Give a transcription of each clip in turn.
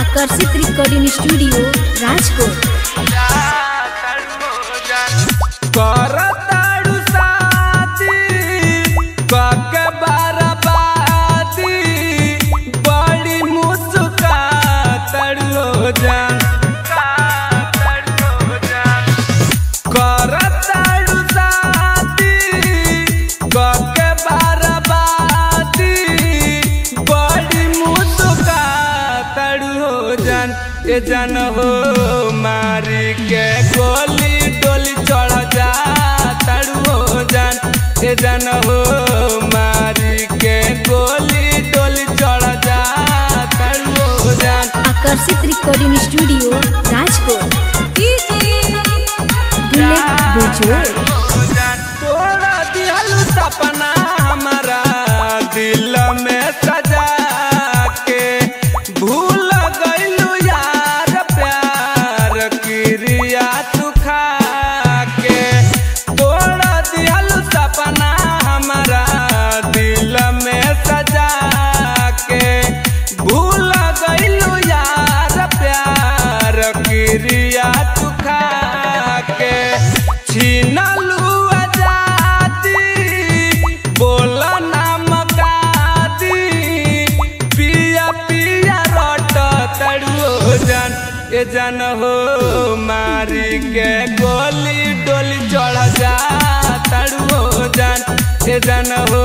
आकर्षित recording studio Rajkot. ए जान हो मारी के गोली डोली चढ़ जा तड़ू जान। ए जान हो मारी के गोली डोली चढ़ जा तड़ू जान। आकर्षित रिकॉर्डिंग स्टूडियो राजकोट। बुलेट बेजोड़। क्रिया तू खा के पिया पिया रट हो मारी के गोली डोली चढ़ जा, तड़ुओ जान, ए हो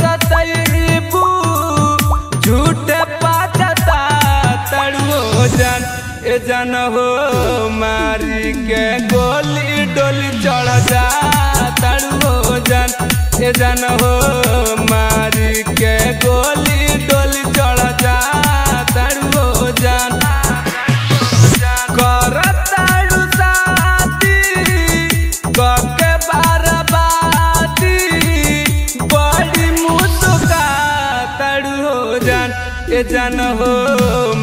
सतईबू। पाचता जान, ए जान हो मारी के गोली डोली चढ़ जा। तड़ुओ जान, ए जान हो मारी बेजान हो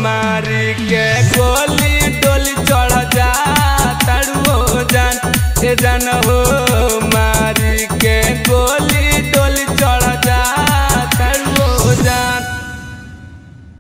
मारी के गोली डोली चढ़ जा तड़ो जान ए जान हो।